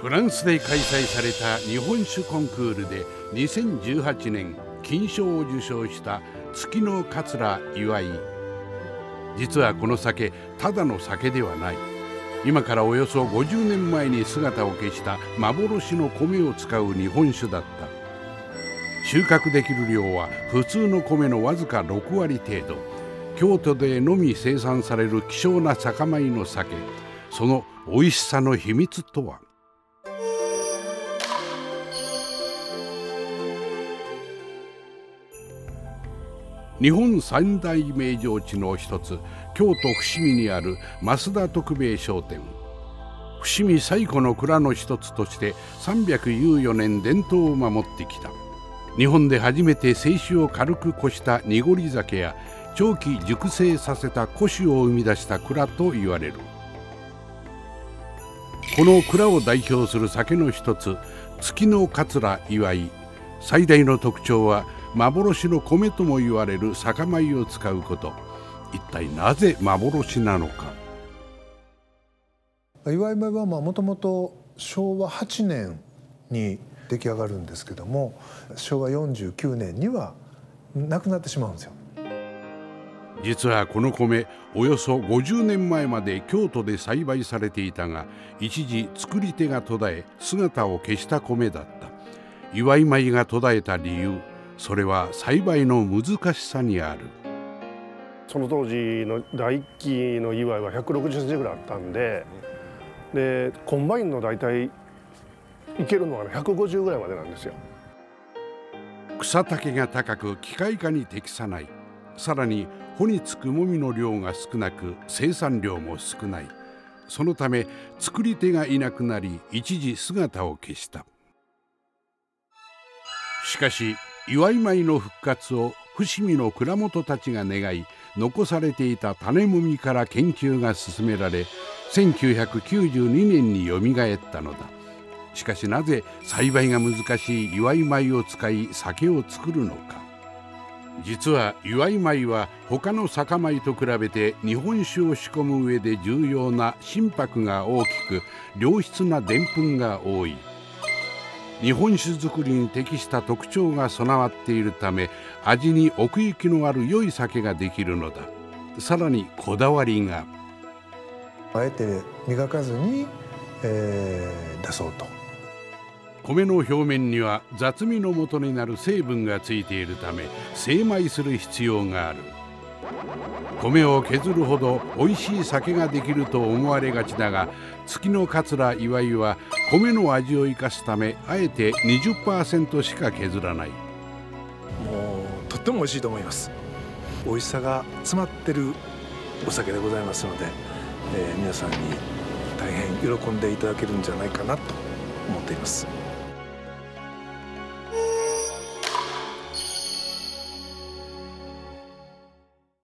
フランスで開催された日本酒コンクールで2018年金賞を受賞した月の桂祝い実はこの酒ただの酒ではない。今からおよそ50年前に姿を消した幻の米を使う日本酒だった。収穫できる量は普通の米のわずか6割程度。京都でのみ生産される希少な酒米の酒。その美味しさの秘密とは？日本三大名城地の一つ京都伏見にある増田徳兵衛商店。伏見最古の蔵の一つとして314年伝統を守ってきた。日本で初めて清酒を軽くこした濁り酒や長期熟成させた古酒を生み出した蔵と言われる。この蔵を代表する酒の一つ月の桂祝い。最大の特徴は幻の米とも言われる酒米を使うこと。一体なぜ幻なのか。祝い米はもともと昭和8年に出来上がるんですけども昭和49年にはなくなってしまうんですよ。実はこの米およそ50年前まで京都で栽培されていたが一時作り手が途絶え姿を消した米だった。祝い米が途絶えた理由それは栽培の難しさにある。その当時の第一期の祝いは160センチぐらいあったんででコンバインの大体いけるのは150ぐらいまでなんですよ。草丈が高く機械化に適さないさらに穂につくもみの量が少なく生産量も少ない。そのため作り手がいなくなり一時姿を消した。しかし祝い米の復活を伏見の蔵元たちが願い残されていた種もみから研究が進められ1992年によみがえったのだ。しかしなぜ栽培が難しい祝い米を使い酒を作るのか。実は祝い米は他の酒米と比べて日本酒を仕込む上で重要な心拍が大きく良質なでんぷんが多い。日本酒造りに適した特徴が備わっているため味に奥行きのある良い酒ができるのだ。さらにこだわりが。あえて磨かずに、えー、出そうと。米の表面には雑味の元になる成分がついているため精米する必要がある。米を削るほど美味しい酒ができると思われがちだが月の桂祝いは米の味を生かすためあえて20%しか削らない。もうとっても美味しいと思います。美味しさが詰まってるお酒でございますので、えー、皆さんに大変喜んでいただけるんじゃないかなと思っています。